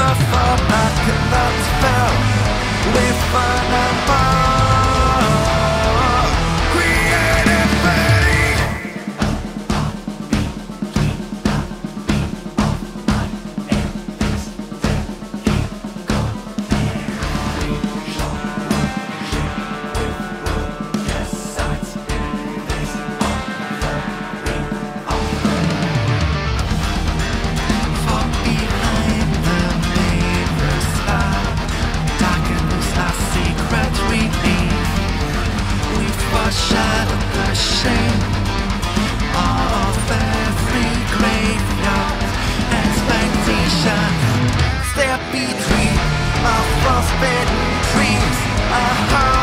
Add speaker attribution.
Speaker 1: never fall back and that's. We find our Our frostbitten a heart.